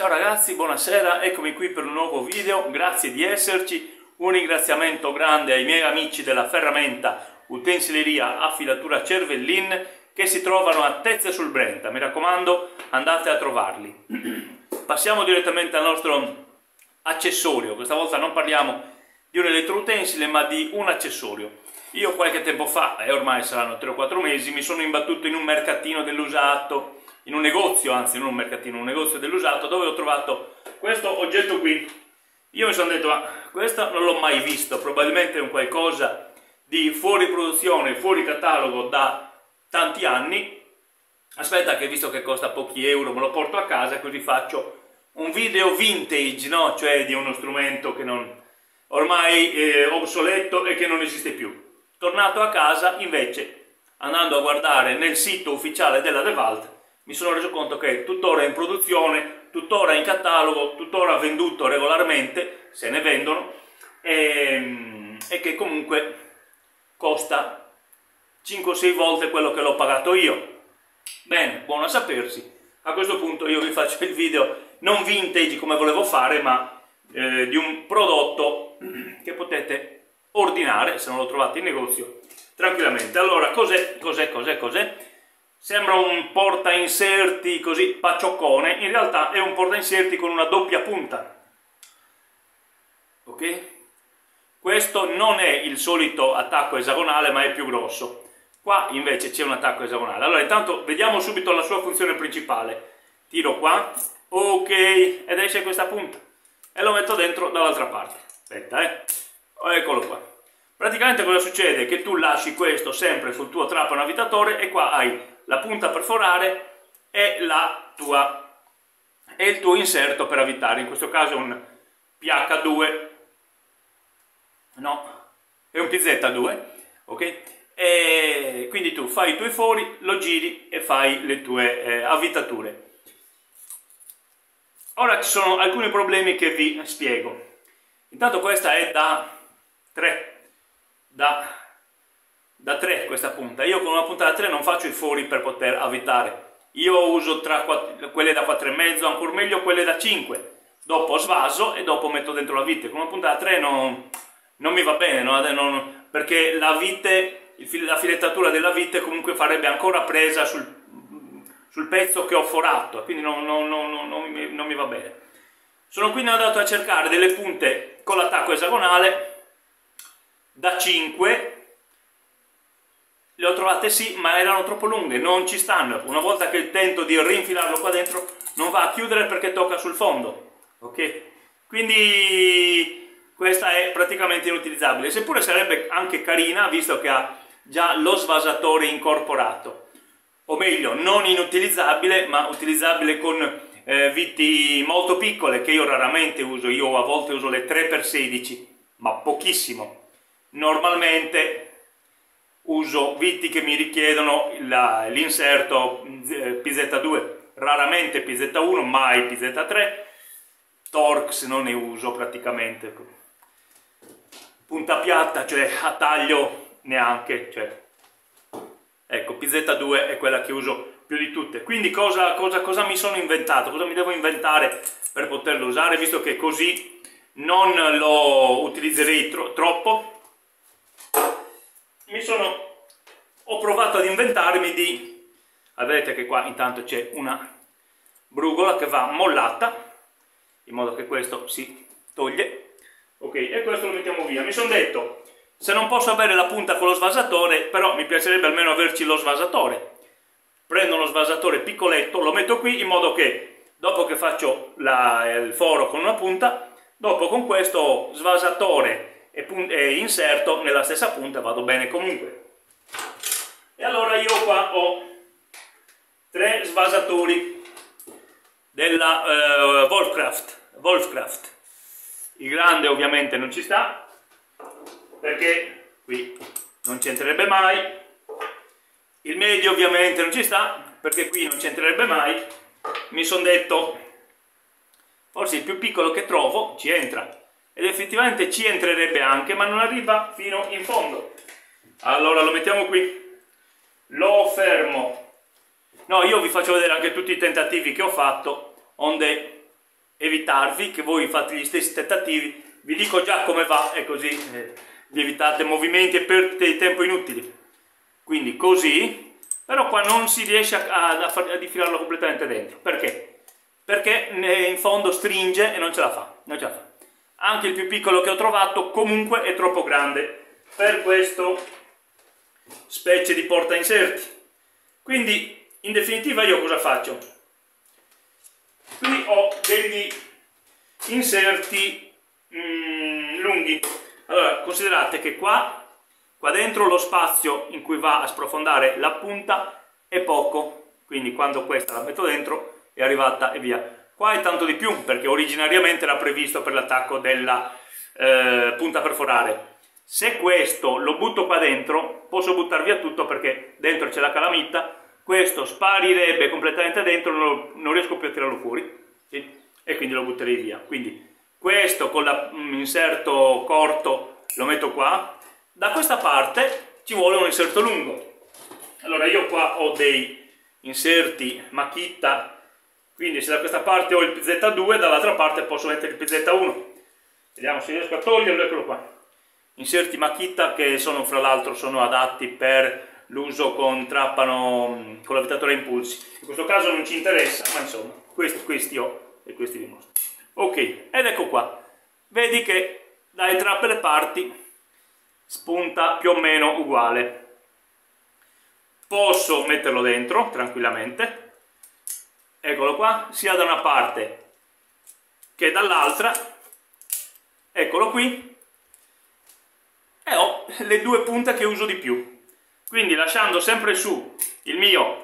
Ciao ragazzi, buonasera, eccomi qui per un nuovo video, grazie di esserci. Un ringraziamento grande ai miei amici della ferramenta utensileria affilatura Cervellin che si trovano a Tezze sul Brenta. Mi raccomando, andate a trovarli. Passiamo direttamente al nostro accessorio. Questa volta non parliamo di un elettroutensile, ma di un accessorio. Io qualche tempo fa, e ormai saranno 3 o 4 mesi, mi sono imbattuto in un mercatino dell'usato in un negozio, anzi non un mercatino, un negozio dell'usato dove ho trovato questo oggetto qui. Io mi sono detto, ma questo non l'ho mai visto, probabilmente è un qualcosa di fuori produzione, fuori catalogo da tanti anni. Aspetta che visto che costa pochi euro me lo porto a casa così faccio un video vintage, no? Cioè di uno strumento che non ormai è obsoleto e che non esiste più. Tornato a casa invece andando a guardare nel sito ufficiale della DeWalt mi sono reso conto che tuttora è in produzione, tuttora in catalogo, tuttora venduto regolarmente, se ne vendono, e, e che comunque costa 5-6 volte quello che l'ho pagato io. Bene, buono a sapersi. A questo punto io vi faccio il video non vintage come volevo fare, ma eh, di un prodotto che potete ordinare, se non lo trovate in negozio, tranquillamente. Allora, cos'è, cos'è, cos'è, cos'è? Sembra un porta inserti così paccioccone, in realtà è un porta inserti con una doppia punta. Ok? Questo non è il solito attacco esagonale, ma è più grosso. Qua invece c'è un attacco esagonale. Allora, intanto vediamo subito la sua funzione principale. Tiro qua, ok, ed esce questa punta. E lo metto dentro dall'altra parte. Aspetta, eh. Eccolo qua. Praticamente cosa succede? Che tu lasci questo sempre sul tuo trapano avvitatore e qua hai la punta per forare e, tua, e il tuo inserto per avvitare, in questo caso è un PH2, no, è un PZ2, ok? E quindi tu fai i tuoi fori, lo giri e fai le tue eh, avvitature. Ora ci sono alcuni problemi che vi spiego. Intanto questa è da 3, da da 3 questa punta. Io con una punta da 3 non faccio i fori per poter avvitare. Io uso tra quelle da 4,5, ancora meglio quelle da 5. Dopo svaso e dopo metto dentro la vite. Con una punta da 3 non, non mi va bene, no? non, perché la vite, la filettatura della vite comunque farebbe ancora presa sul, sul pezzo che ho forato, quindi non, non, mi va bene. Sono quindi andato a cercare delle punte con l'attacco esagonale da 5 le ho trovate sì, ma erano troppo lunghe, non ci stanno. Una volta che tento di rinfilarlo qua dentro, non va a chiudere perché tocca sul fondo. Ok? Quindi questa è praticamente inutilizzabile, seppure sarebbe anche carina, visto che ha già lo svasatore incorporato. O meglio, non inutilizzabile, ma utilizzabile con eh, viti molto piccole, che io raramente uso. Io a volte uso le 3x16, ma pochissimo. Normalmente uso viti che mi richiedono l'inserto eh, PZ2, raramente PZ1, mai PZ3, Torx non ne uso praticamente, punta piatta, cioè a taglio neanche, cioè, ecco PZ2 è quella che uso più di tutte, quindi cosa, cosa, cosa mi sono inventato, cosa mi devo inventare per poterlo usare, visto che così non lo utilizzerei tro troppo, mi sono ho provato ad inventarmi di vedete che qua intanto c'è una brugola che va mollata in modo che questo si toglie. Ok e questo lo mettiamo via. Mi sono detto se non posso avere la punta con lo svasatore però mi piacerebbe almeno averci lo svasatore. Prendo uno svasatore piccoletto lo metto qui in modo che dopo che faccio la, il foro con una punta dopo con questo svasatore e, inserto nella stessa punta vado bene comunque. E allora io qua ho tre svasatori della uh, Wolfcraft, Wolfcraft il grande ovviamente non ci sta perché qui non c'entrerebbe mai. Il medio ovviamente non ci sta perché qui non c'entrerebbe mai. Mi sono detto forse il più piccolo che trovo ci entra ed effettivamente ci entrerebbe anche ma non arriva fino in fondo allora lo mettiamo qui lo fermo no io vi faccio vedere anche tutti i tentativi che ho fatto onde evitarvi che voi fate gli stessi tentativi, vi dico già come va e così eh, vi evitate movimenti e perdite di tempo inutili. Quindi così, però qua non si riesce a, a, a, infilarlo completamente dentro. Perché? Perché in fondo stringe e non ce la fa. Non ce la fa. Anche il più piccolo che ho trovato comunque è troppo grande per questo specie di porta inserti. Quindi in definitiva io cosa faccio? Qui ho degli inserti mm, lunghi. Allora, considerate che qua Qua dentro lo spazio in cui va a sprofondare la punta è poco, quindi quando questa la metto dentro è arrivata e via. Qua è tanto di più perché originariamente era previsto per l'attacco della eh, punta perforare. Se questo lo butto qua dentro, posso buttare via tutto perché dentro c'è la calamita, questo sparirebbe completamente dentro, non, non riesco più a tirarlo fuori sì? e quindi lo butterei via. Quindi questo con l'inserto corto lo metto qua, da questa parte ci vuole un inserto lungo allora io qua ho dei inserti Makita quindi se da questa parte ho il PZ2 dall'altra parte posso mettere il PZ1 vediamo se riesco a toglierlo eccolo qua. Inserti Makita che sono fra l'altro adatti per l'uso con trappano con l'avvitatore a impulsi. In questo caso non ci interessa ma insomma questi, questi ho e questi vi mostro. Ok ed ecco qua. Vedi che dai trappe le parti spunta più o meno uguale. Posso metterlo dentro tranquillamente, eccolo qua, sia da una parte che dall'altra, eccolo qui, e ho le due punte che uso di più. Quindi lasciando sempre su il mio,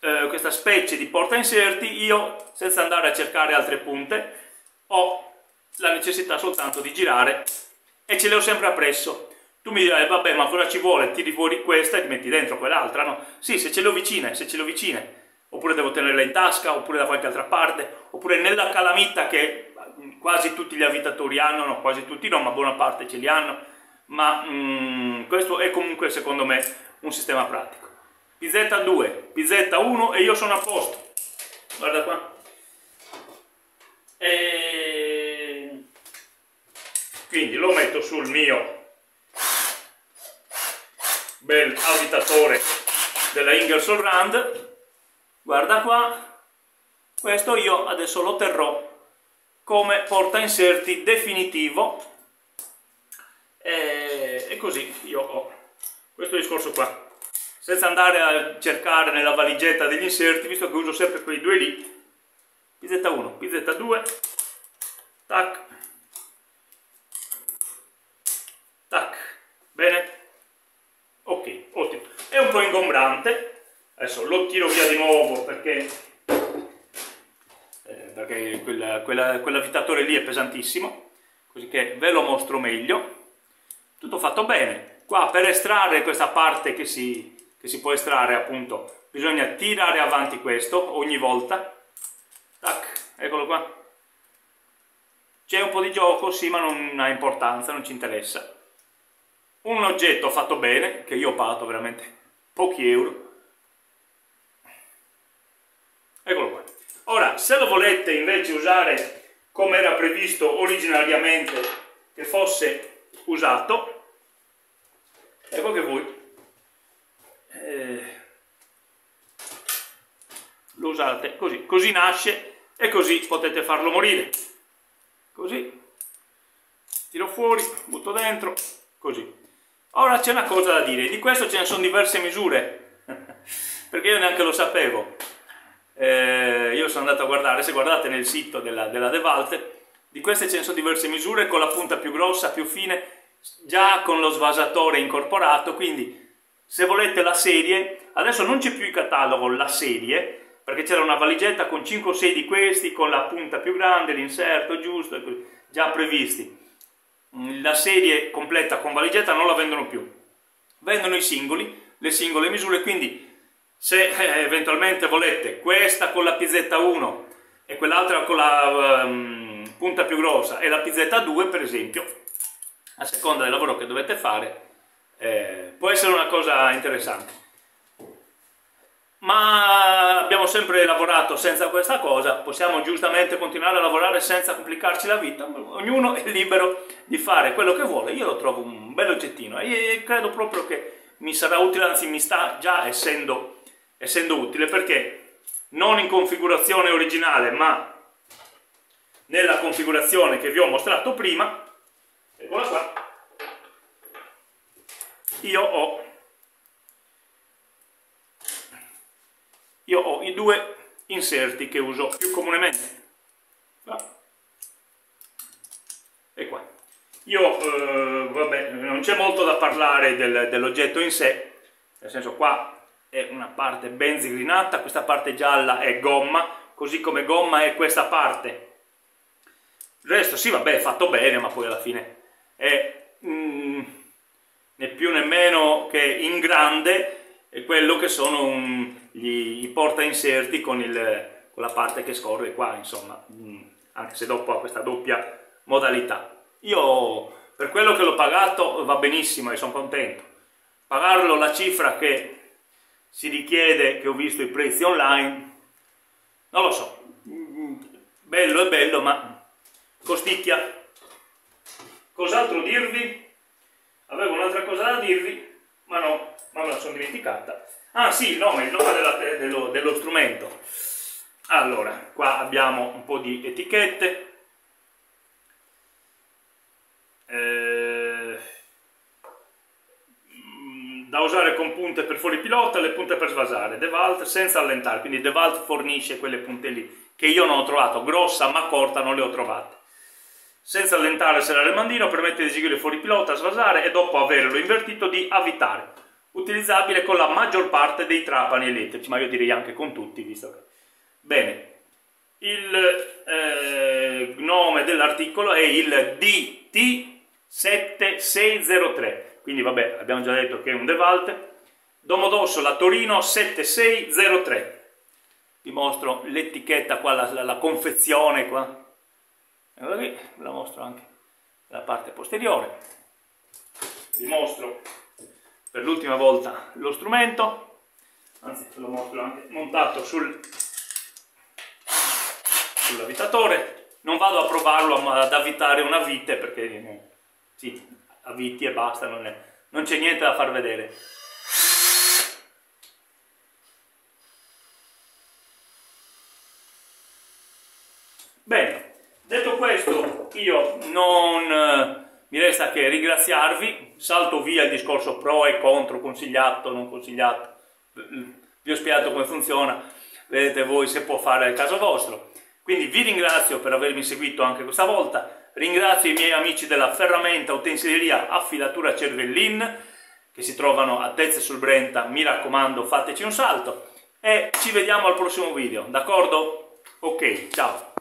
eh, questa specie di porta inserti, io senza andare a cercare altre punte, ho la necessità soltanto di girare e ce le ho sempre appresso tu mi dirai, vabbè, ma cosa ci vuole? Tiri fuori questa e ti metti dentro quell'altra, no? Sì, se ce l'ho vicine, se ce l'ho vicine. Oppure devo tenerla in tasca, oppure da qualche altra parte, oppure nella calamita che quasi tutti gli avvitatori hanno, no, quasi tutti no, ma buona parte ce li hanno. Ma mm, questo è comunque, secondo me, un sistema pratico. PZ2, PZ1 e io sono a posto. Guarda qua. E... Quindi lo metto sul mio bel abitatore della Ingersoll Rand guarda qua. Questo io adesso lo terrò come porta inserti definitivo. E, e così io ho questo discorso qua. Senza andare a cercare nella valigetta degli inserti visto che uso sempre quei due lì. PZ1, PZ2 tac. Tac. Bene. Ok ottimo. È un po' ingombrante adesso lo tiro via di nuovo perché eh, perché quella, quella, quell'avvitatore lì è pesantissimo così che ve lo mostro meglio. Tutto fatto bene. Qua per estrarre questa parte che si, che si può estrarre appunto bisogna tirare avanti questo ogni volta. Tac eccolo qua. C'è un po' di gioco sì ma non ha importanza non ci interessa. Un oggetto fatto bene, che io ho pagato veramente pochi euro. Eccolo qua. Ora, se lo volete invece usare come era previsto originariamente che fosse usato, ecco che voi eh, lo usate così. Così nasce e così potete farlo morire. Così, tiro fuori, butto dentro, così. Ora c'è una cosa da dire, di questo ce ne sono diverse misure, perché io neanche lo sapevo. Eh, io sono andato a guardare, se guardate nel sito della, della De Valte, di queste ce ne sono diverse misure con la punta più grossa, più fine, già con lo svasatore incorporato, quindi se volete la serie, adesso non c'è più in catalogo la serie, perché c'era una valigetta con 5 o 6 di questi, con la punta più grande, l'inserto giusto, già previsti. La serie completa con valigetta non la vendono più, vendono i singoli, le singole misure, quindi se eh, eventualmente volete questa con la PZ1 e quell'altra con la um, punta più grossa e la PZ2 per esempio, a seconda del lavoro che dovete fare, eh, può essere una cosa interessante. ma abbiamo sempre lavorato senza questa cosa, possiamo giustamente continuare a lavorare senza complicarci la vita, ognuno è libero di fare quello che vuole, io lo trovo un bel oggettino e credo proprio che mi sarà utile, anzi mi sta già essendo, essendo utile perché non in configurazione originale ma nella configurazione che vi ho mostrato prima, eccola qua, io ho io ho i due inserti che uso più comunemente. E qua. Io, eh, vabbè, non c'è molto da parlare del, dell'oggetto in sé, nel senso qua è una parte ben zigrinata, questa parte gialla è gomma, così come gomma è questa parte. Il resto sì, vabbè, è fatto bene, ma poi alla fine è mm, né più né meno che in grande quello che sono un, gli, i porta inserti con, il, con, la parte che scorre qua, insomma, mm, anche se dopo ha questa doppia modalità. Io per quello che l'ho pagato va benissimo e sono contento. Pagarlo la cifra che si richiede, che ho visto i prezzi online, non lo so, bello è bello ma costicchia. Cos'altro dirvi? Avevo un'altra cosa da dirvi, ma no, ma me la sono dimenticata. Ah sì, il nome, il nome della, dello, dello strumento. Allora, qua abbiamo un po' di etichette. Eh, da usare con punte per fuori pilota e le punte per svasare. DeWalt senza allentare, quindi DeWalt fornisce quelle punte lì che io non ho trovato, grossa ma corta non le ho trovate. Senza allentare se il mandino permette di eseguire fuori pilota, svasare e dopo averlo invertito di avvitare utilizzabile con la maggior parte dei trapani elettrici, ma io direi anche con tutti, visto che... Bene, il eh, nome dell'articolo è il DT7603, quindi vabbè, abbiamo già detto che è un DeWalt, Domodossola Torino 7603. Vi mostro l'etichetta qua, la, la, la confezione qua. Eccola qui, la mostro anche la parte posteriore. Vi mostro per l'ultima volta lo strumento, anzi ve lo mostro anche montato sul, sull'avvitatore. Non vado a provarlo ad avvitare una vite perché eh, sì, avviti e basta, non, c'è niente da far vedere. Bene, detto questo, io non mi resta che ringraziarvi, salto via il discorso pro e contro, consigliato, non consigliato, vi ho spiegato come funziona, vedete voi se può fare il caso vostro. Quindi vi ringrazio per avermi seguito anche questa volta, ringrazio i miei amici della ferramenta utensilleria affilatura Cervellin che si trovano a Tezze sul Brenta, mi raccomando fateci un salto e ci vediamo al prossimo video, d'accordo? Ok, ciao!